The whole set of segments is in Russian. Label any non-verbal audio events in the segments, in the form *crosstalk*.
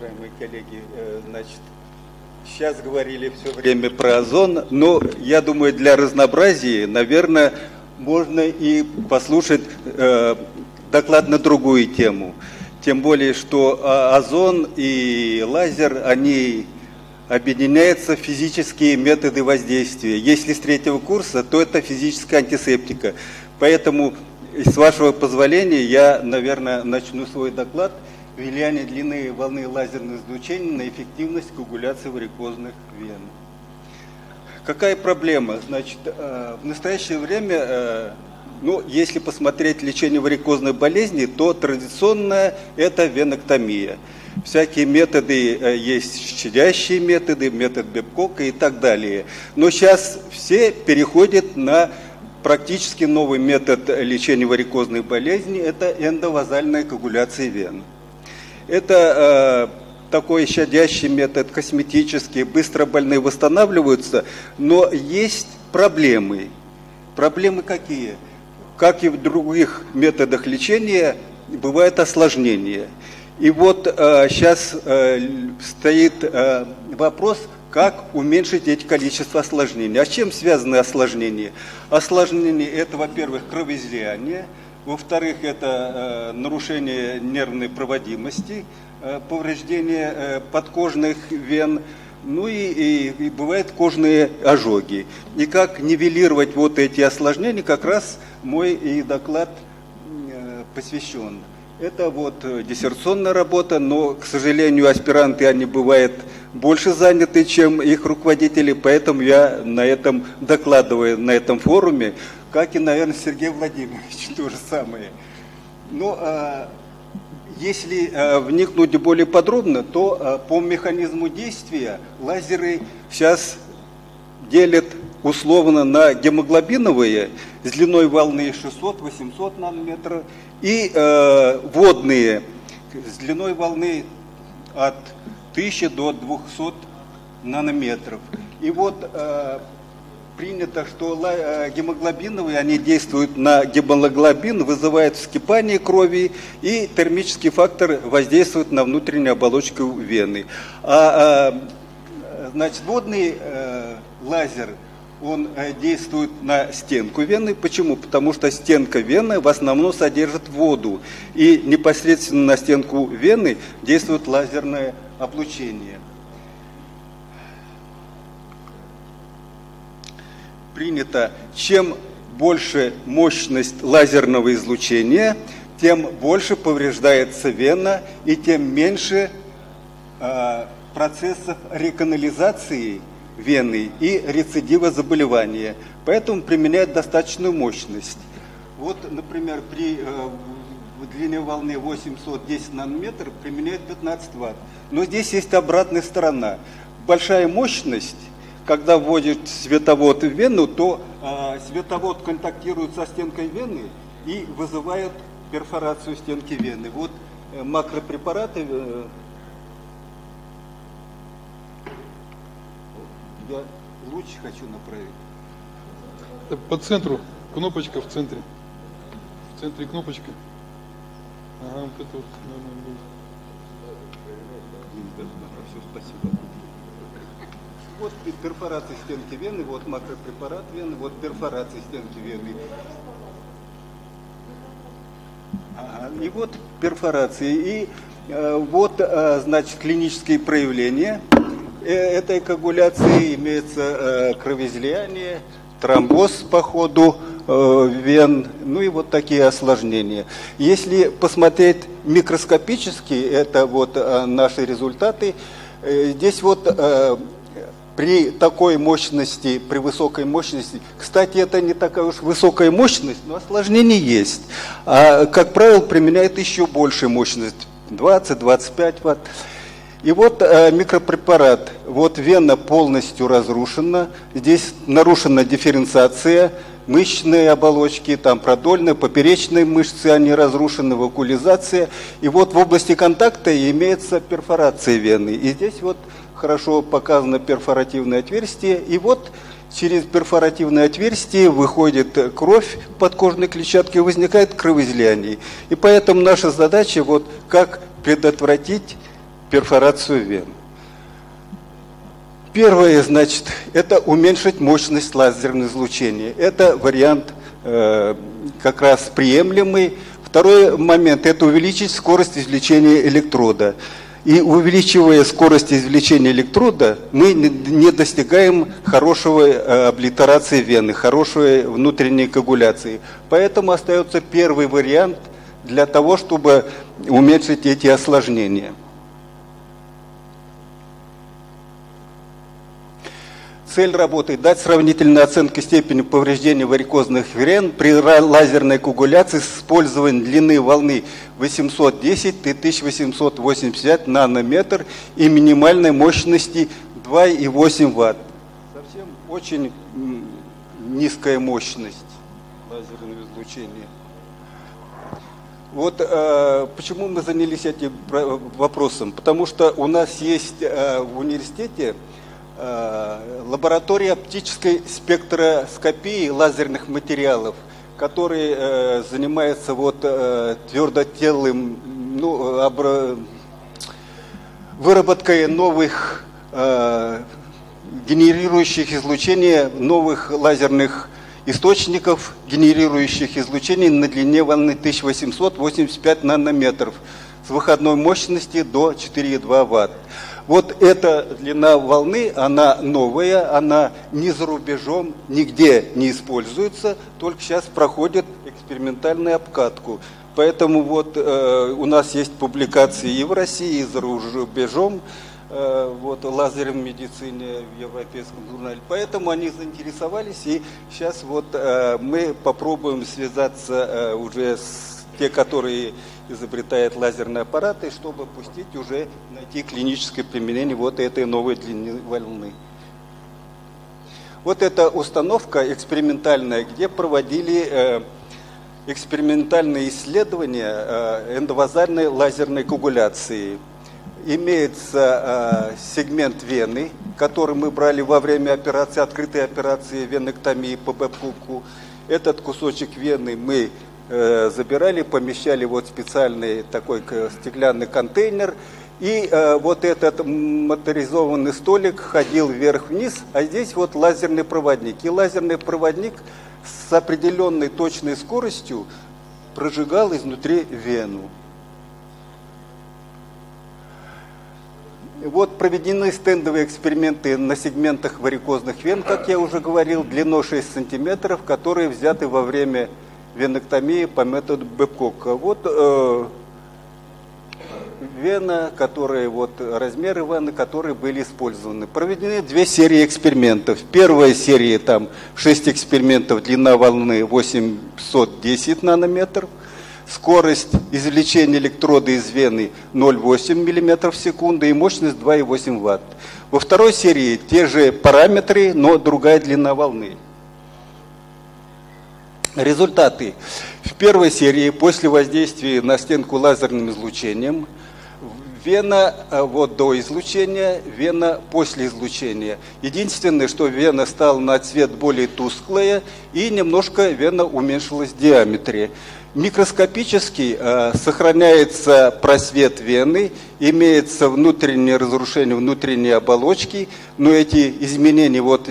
уважаемые коллеги. Э, значит, сейчас говорили все время про озон, но я думаю, для разнообразия, наверное, можно и послушать э, доклад на другую тему. Тем более, что а, озон и лазер, они объединяются в физические методы воздействия. Если с третьего курса, то это физическая антисептика. Поэтому, с вашего позволения, я, наверное, начну свой доклад – влияние длины волны лазерного излучения на эффективность коагуляции варикозных вен. Какая проблема? Значит, э, в настоящее время, э, ну, если посмотреть лечение варикозной болезни, то традиционное это веноктомия. Всякие методы э, есть, щадящие методы, метод Бебкока и так далее. Но сейчас все переходят на практически новый метод лечения варикозной болезни – это эндовазальная коагуляция вен. Это э, такой щадящий метод, косметический, быстро больные восстанавливаются, но есть проблемы. Проблемы какие? Как и в других методах лечения, бывают осложнения. И вот э, сейчас э, стоит э, вопрос, как уменьшить эти количество осложнений. А с чем связаны осложнения? Осложнения – это, во-первых, кровоизлияние – во-вторых, это э, нарушение нервной проводимости, э, повреждение э, подкожных вен, ну и, и, и бывают кожные ожоги. И как нивелировать вот эти осложнения, как раз мой и доклад посвящен. Это вот диссертационная работа, но, к сожалению, аспиранты, они бывают больше заняты, чем их руководители, поэтому я на этом докладываю, на этом форуме как и, наверное, Сергей Владимирович, *laughs* то же самое. Но а, если а, вникнуть более подробно, то а, по механизму действия лазеры сейчас делят условно на гемоглобиновые с длиной волны 600-800 нанометров и водные с длиной волны от 1000 до 200 нанометров. И вот принято, что э, гемоглобиновые, они действуют на гемоглобин, вызывают вскипание крови, и термический фактор воздействует на внутреннюю оболочку вены. А, а значит, водный э, лазер, он э, действует на стенку вены. Почему? Потому что стенка вены в основном содержит воду, и непосредственно на стенку вены действует лазерное облучение. Принято, чем больше мощность лазерного излучения, тем больше повреждается вена и тем меньше э, процессов реканализации вены и рецидива заболевания. Поэтому применяют достаточную мощность. Вот, например, при э, длине волны 810 нанометров применяют 15 ватт. Но здесь есть обратная сторона. Большая мощность когда вводит световод в вену, то э, световод контактирует со стенкой вены и вызывает перфорацию стенки вены. Вот э, макропрепараты. Э, я луч хочу направить. По центру, кнопочка в центре. В центре кнопочка. Ага, вот это вот, наверное, будет. Все, спасибо. Вот перфорация стенки вены, вот макропрепарат вены, вот перфорация стенки вены. и вот перфорации. И э, вот, э, значит, клинические проявления э, этой коагуляции. Имеется кровоизлияние, тромбоз по ходу вен, ну и вот такие осложнения. Если посмотреть микроскопически, это вот наши результаты, здесь вот при такой мощности, при высокой мощности, кстати, это не такая уж высокая мощность, но осложнение есть. А, как правило, применяют еще большую мощность, 20-25 ватт. И вот э, микропрепарат, вот вена полностью разрушена, здесь нарушена дифференциация, мышечные оболочки, там продольные, поперечные мышцы, они разрушены, вакулизация. И вот в области контакта имеется перфорация вены. И здесь вот хорошо показано перфоративное отверстие, и вот через перфоративное отверстие выходит кровь подкожной клетчатки, возникает кровоизлияние. И поэтому наша задача, вот как предотвратить перфорацию вен. Первое, значит, это уменьшить мощность лазерного излучения. Это вариант э, как раз приемлемый. Второй момент – это увеличить скорость извлечения электрода. И увеличивая скорость извлечения электрода, мы не достигаем хорошего э, облитерации вены, хорошей внутренней коагуляции. Поэтому остается первый вариант для того, чтобы уменьшить эти осложнения. Цель работы – дать сравнительную оценку степени повреждения варикозных вен при лазерной коагуляции с использованием длины волны 810 и 1880 нанометр и минимальной мощности 2,8 Вт. Совсем очень низкая мощность лазерного излучения. Вот э, почему мы занялись этим вопросом? Потому что у нас есть э, в университете лаборатория оптической спектроскопии лазерных материалов, который э, занимается вот э, твердотелым, ну, обра... выработкой новых э, генерирующих излучения, новых лазерных источников, генерирующих излучений на длине волны 1885 нанометров с выходной мощности до 4,2 Вт. Вот эта длина волны, она новая, она не за рубежом, нигде не используется, только сейчас проходит экспериментальную обкатку. Поэтому вот э, у нас есть публикации и в России, и за рубежом, э, вот, лазером в медицине в Европейском журнале. Поэтому они заинтересовались, и сейчас вот э, мы попробуем связаться э, уже с те, которые изобретает лазерные аппараты, чтобы пустить уже найти клиническое применение вот этой новой длины волны. Вот эта установка экспериментальная, где проводили э, экспериментальные исследования э, эндовазальной лазерной коагуляции. Имеется э, сегмент вены, который мы брали во время операции, открытой операции веноктомии по БЭПКУКу. Этот кусочек вены мы забирали, помещали вот специальный такой стеклянный контейнер, и э, вот этот моторизованный столик ходил вверх-вниз, а здесь вот лазерный проводник. И лазерный проводник с определенной точной скоростью прожигал изнутри вену. Вот проведены стендовые эксперименты на сегментах варикозных вен, как я уже говорил, длиной 6 сантиметров, которые взяты во время веноктомии по методу Бэбкока. Вот э, вена, которые, вот, размеры вены, которые были использованы. Проведены две серии экспериментов. Первая серия, там, 6 экспериментов, длина волны 810 нанометров, скорость извлечения электрода из вены 0,8 мм в секунду и мощность 2,8 Вт. Во второй серии те же параметры, но другая длина волны. Результаты. В первой серии после воздействия на стенку лазерным излучением вена э, вот до излучения, вена после излучения. Единственное, что вена стала на цвет более тусклая и немножко вена уменьшилась в диаметре. Микроскопически э, сохраняется просвет вены, имеется внутреннее разрушение внутренней оболочки, но эти изменения вот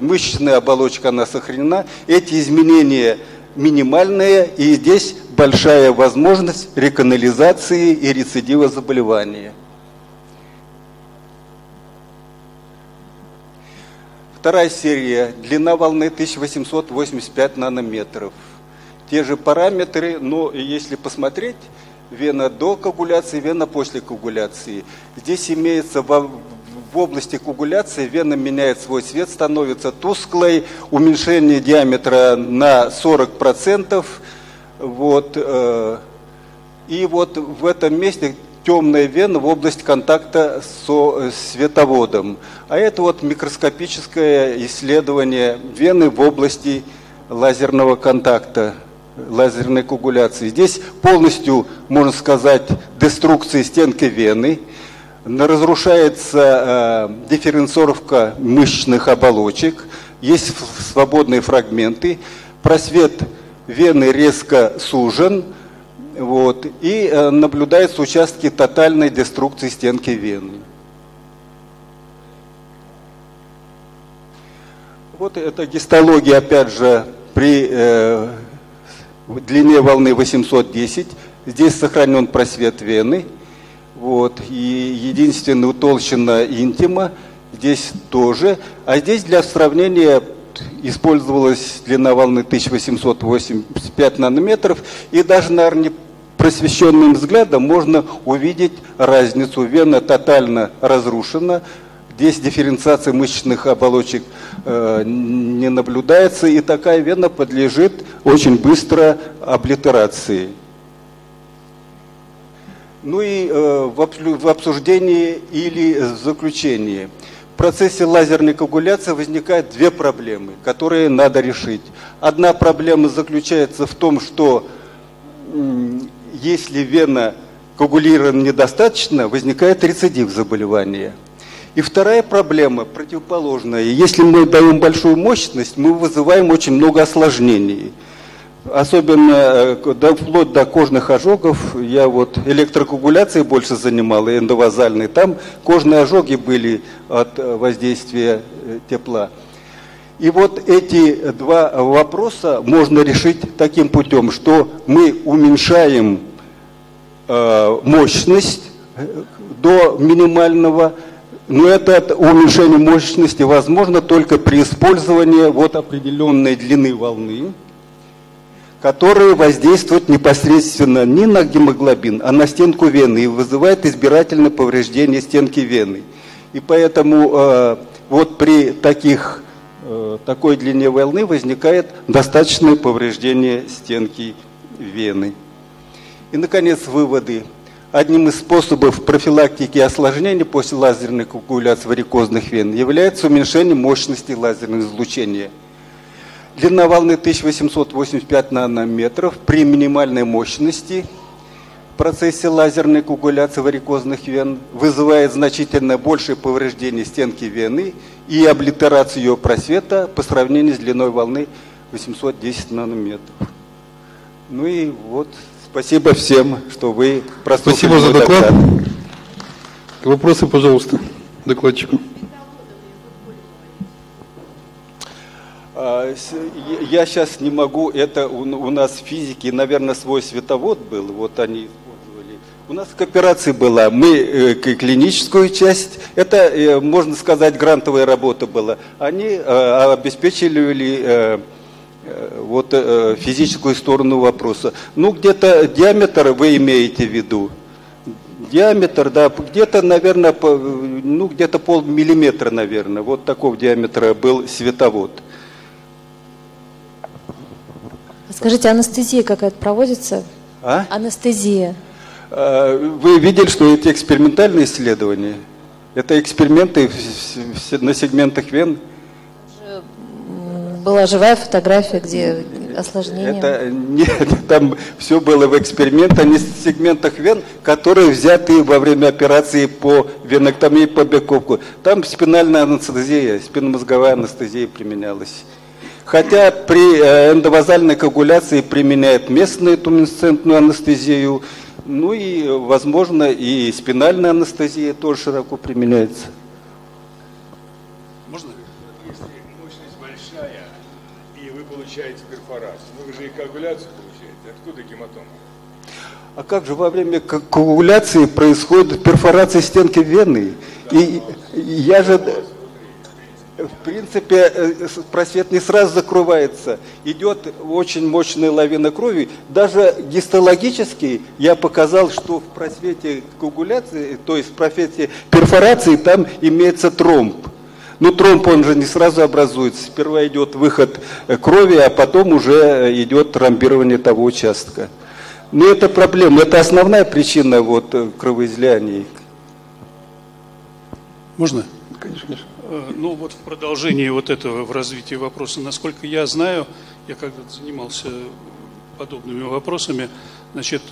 мышечная оболочка, она сохранена. Эти изменения минимальные, и здесь большая возможность реканализации и рецидива заболевания. Вторая серия. Длина волны 1885 нанометров. Те же параметры, но если посмотреть, вена до коагуляции, вена после коагуляции. Здесь имеется в области коагуляции вена меняет свой цвет, становится тусклой, уменьшение диаметра на 40%. Вот, э, и вот в этом месте темная вена в область контакта со световодом. А это вот микроскопическое исследование вены в области лазерного контакта, лазерной коагуляции. Здесь полностью, можно сказать, деструкция стенки вены – разрушается э, дифференцировка мышечных оболочек, есть свободные фрагменты, просвет вены резко сужен, вот, и э, наблюдаются участки тотальной деструкции стенки вены. Вот это гистология, опять же, при э, длине волны 810. Здесь сохранен просвет вены. Вот, и единственная утолщена интима здесь тоже. А здесь для сравнения использовалась длина волны 1885 нанометров. И даже, наверное, просвещенным взглядом можно увидеть разницу. Вена тотально разрушена, Здесь дифференциация мышечных оболочек э, не наблюдается, и такая вена подлежит очень быстро облитерации. Ну и э, в обсуждении или заключении. В процессе лазерной коагуляции возникают две проблемы, которые надо решить. Одна проблема заключается в том, что если вена коагулирована недостаточно, возникает рецидив заболевания – и вторая проблема противоположная. Если мы даем большую мощность, мы вызываем очень много осложнений. Особенно э, да, вплоть до кожных ожогов. Я вот электрокоагуляцией больше занимал, и эндовазальной. Там кожные ожоги были от э, воздействия э, тепла. И вот эти два вопроса можно решить таким путем, что мы уменьшаем э, мощность до минимального, но это уменьшение мощности возможно только при использовании вот определенной длины волны, которая воздействует непосредственно не на гемоглобин, а на стенку вены и вызывает избирательное повреждение стенки вены. И поэтому э, вот при таких, э, такой длине волны возникает достаточное повреждение стенки вены. И, наконец, выводы. Одним из способов профилактики осложнений после лазерной коагуляции варикозных вен является уменьшение мощности лазерного излучения. Длина волны 1885 нанометров при минимальной мощности в процессе лазерной коагуляции варикозных вен вызывает значительно большее повреждение стенки вены и облитерацию ее просвета по сравнению с длиной волны 810 нанометров. Ну и вот Спасибо всем, что вы прослушали Спасибо за доклад. доклад. Вопросы, пожалуйста, докладчику. А, я сейчас не могу, это у нас в физике, наверное, свой световод был, вот они использовали. У нас кооперация была, мы э, клиническую часть, это, э, можно сказать, грантовая работа была. Они э, обеспечивали Э, вот э, физическую сторону вопроса. Ну, где-то диаметр вы имеете в виду? Диаметр, да, где-то, наверное, ну, где-то полмиллиметра, наверное. Вот такого диаметра был световод. Скажите, анестезия какая-то проводится? А? Анестезия. А, вы видели, что эти экспериментальные исследования? Это эксперименты на сегментах вен? была живая фотография, где осложнения? Это нет, *laughs* там все было в экспериментах, не в сегментах вен, которые взяты во время операции по веноктомии по бековку. Там спинальная анестезия, спинномозговая анестезия применялась. Хотя при э, эндовазальной коагуляции применяют местную туминесцентную анестезию, ну и, возможно, и спинальная анестезия тоже широко применяется. получаете перфорацию. Ну вы же и коагуляцию получаете. Откуда гематома? А как же во время коагуляции происходит перфорация стенки вены? Да, и, и я же... В принципе, э, просвет не сразу закрывается. Идет очень мощная лавина крови. Даже гистологически я показал, что в просвете коагуляции, то есть в просвете перфорации, там имеется тромб. Ну, тромб, он же не сразу образуется. Сперва идет выход э, крови, а потом уже э, идет тромбирование того участка. Но это проблема, это основная причина вот, кровоизлияний. Можно? Конечно. Ну вот в продолжении вот этого, в развитии вопроса, насколько я знаю, я когда-то занимался подобными вопросами, значит,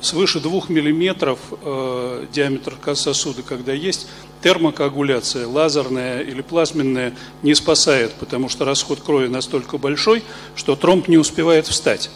свыше двух миллиметров диаметр сосуда, когда есть, термокоагуляция, лазерная или плазменная, не спасает, потому что расход крови настолько большой, что тромб не успевает встать.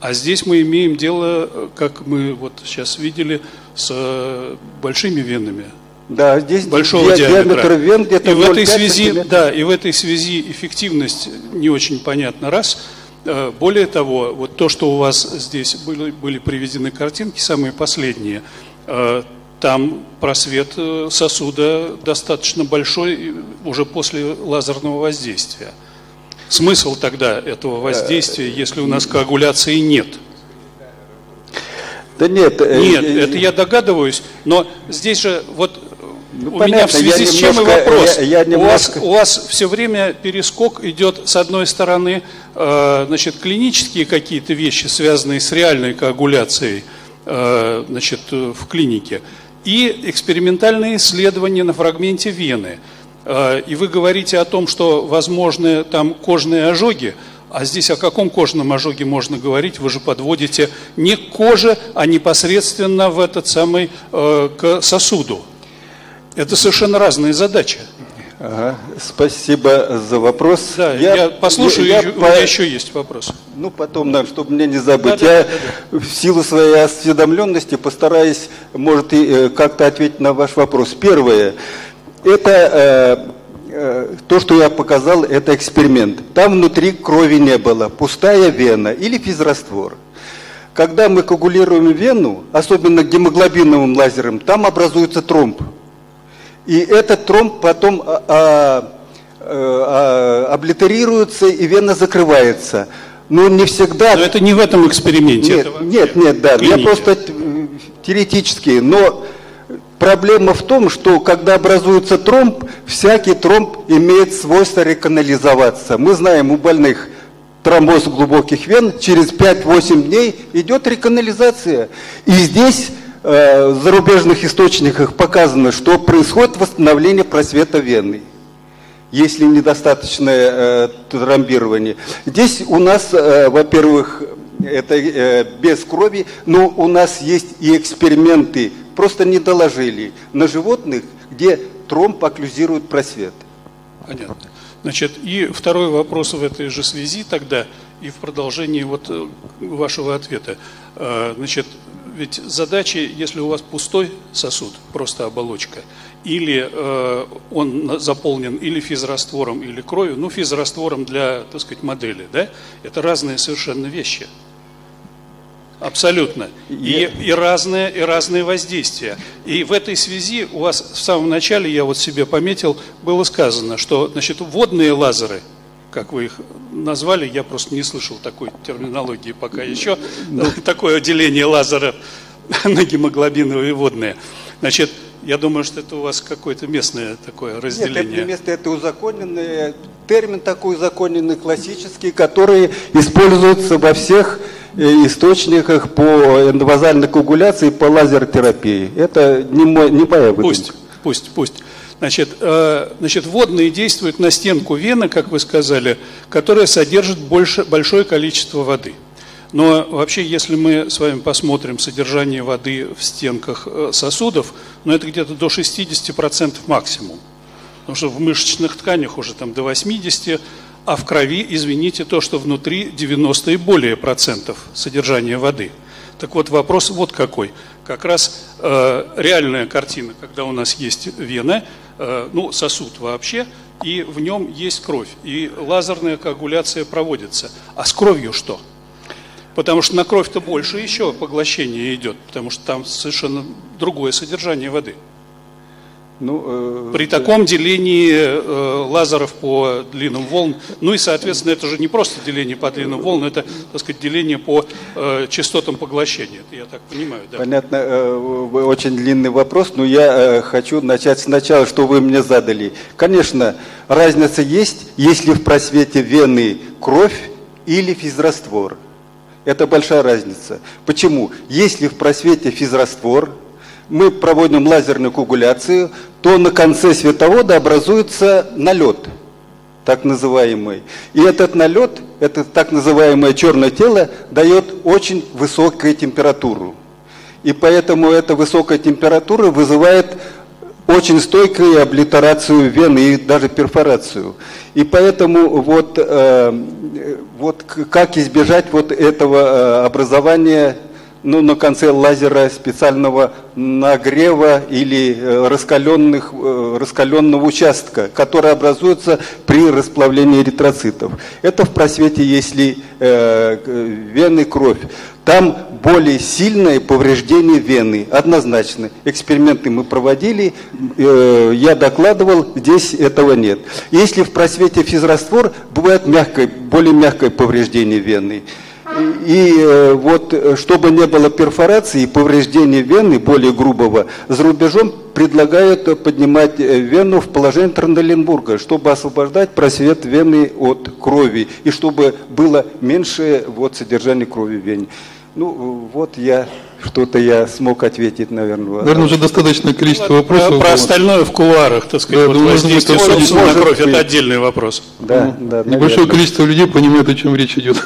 А здесь мы имеем дело, э, как мы вот сейчас видели, с э, большими венами. Да, здесь большого ди- диаметра. диаметр вен где-то и в этой 0,5 связи, сантиметра. да, и в этой связи эффективность не очень понятна. Раз. Э, Более того, вот то, что у вас здесь были, были приведены картинки, самые последние, э, там просвет э, сосуда достаточно большой уже после лазерного воздействия. Смысл тогда этого воздействия, если у нас коагуляции нет? Да нет. Нет, это я догадываюсь, но здесь же вот Ну, у меня в понятно, связи с чем и немножко- вопрос. я- я у, вас, немножко- у вас все время перескок идет с одной стороны, э, значит, клинические какие-то вещи, связанные с реальной коагуляцией, э, значит, в клинике, и экспериментальные исследования на фрагменте вены. Э, и вы говорите о том, что возможны там кожные ожоги, а здесь о каком кожном ожоге можно говорить? Вы же подводите не к коже, а непосредственно в этот самый э, к сосуду. Это совершенно разные задачи. Ага, спасибо за вопрос. Да, я, послушаю, я и у по- меня еще есть вопрос. Ну, потом, наверное, чтобы мне не забыть. Да, да, я да, в силу своей осведомленности постараюсь, может, и э, как-то ответить на ваш вопрос. Первое. Это э, э, то, что я показал, это эксперимент. Там внутри крови не было. Пустая вена или физраствор. Когда мы коагулируем вену, особенно гемоглобиновым лазером, там образуется тромб. И этот тромб потом а, а, а, облитерируется, и вена закрывается. Но не всегда... Но это не в этом эксперименте. Нет, это нет, нет, да, в я клинике. просто теоретически, но проблема в том, что когда образуется тромб, всякий тромб имеет свойство реканализоваться. Мы знаем у больных тромбоз глубоких вен, через 5-8 дней идет реканализация. И здесь э, зарубежных источниках показано, что происходит восстановление просвета вены если недостаточное э, тромбирование. Здесь у нас, э, во-первых, это э, без крови, но у нас есть и эксперименты, просто не доложили, на животных, где тромб окклюзирует просвет. Понятно. Значит, и второй вопрос в этой же связи тогда, и в продолжении вот э, вашего ответа. Э, Значит, ведь задача, если у вас пустой сосуд, просто оболочка, или э, он заполнен или физраствором, или кровью, ну, физраствором для, так сказать, модели, да, это разные совершенно вещи. Абсолютно. И, и разные, и разные воздействия. И в этой связи у вас в самом начале, я вот себе пометил, было сказано, что значит, водные лазеры, как вы их назвали, я просто не слышал такой терминологии пока еще, *laughs* такое деление лазеров *laughs* на гемоглобиновые водные. Значит, я думаю, что это у вас какое-то местное такое Нет, это разделение. не место, это узаконенный термин такой узаконенный, классический, который используется во всех э, источниках по эндовазальной коагуляции, по лазеротерапии. Это не, мой, не моя выдумка. Пусть, пусть, пусть. Значит, э, значит, водные действуют на стенку вены, как вы сказали, которая содержит больше, большое количество воды. Но вообще, если мы с вами посмотрим содержание воды в стенках э, сосудов, ну это где-то до 60% максимум. Потому что в мышечных тканях уже там до 80, а в крови, извините, то, что внутри 90 и более процентов содержания воды. Так вот, вопрос вот какой. Как раз э, реальная картина, когда у нас есть вена, ну, сосуд вообще, и в нем есть кровь, и лазерная коагуляция проводится. А с кровью что? Потому что на кровь-то больше еще поглощение идет, потому что там совершенно другое содержание воды. Ну, э, При таком делении э, лазеров по длинным волн, ну и, соответственно, это же не просто деление по длинным волнам, это, так сказать, деление по э, частотам поглощения. Это я так понимаю, да? Понятно, э, очень длинный вопрос, но я э, хочу начать сначала, что вы мне задали. Конечно, разница есть, если в просвете вены кровь или физраствор. Это большая разница. Почему? Если в просвете физраствор, мы проводим лазерную коагуляцию, то на конце световода образуется налет так называемый. И этот налет, это так называемое черное тело, дает очень высокую температуру. И поэтому эта высокая температура вызывает очень стойкая облитерацию вены и даже перфорацию. И поэтому вот, э, вот как избежать вот этого э, образования ну, на конце лазера специального нагрева или э, раскаленных, э, раскаленного участка, который образуется при расплавлении эритроцитов. Это в просвете, если э, вены кровь. Там более сильное повреждение вены, однозначно. Эксперименты мы проводили, э, я докладывал, здесь этого нет. Если в просвете физраствор, бывает мягкое, более мягкое повреждение вены. И, э, вот, э, чтобы не было перфорации и повреждения вены более грубого, за рубежом предлагают поднимать э, вену в положение Тренделенбурга, чтобы освобождать просвет вены от крови и чтобы было меньше вот, содержания крови в вене. Ну, вот я, что-то я смог ответить, наверное. Наверное, уже достаточное количество Про, вопросов. про было. остальное в кулуарах, так сказать, Да, вот воздействие собственно на кровь, быть. это отдельный вопрос. Да, да, Небольшое наверное. количество людей понимает, о чем речь идет.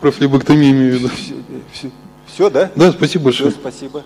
Про флебоктомию имею в виду. Все, да? Да, спасибо Все, большое. спасибо.